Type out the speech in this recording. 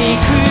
に来る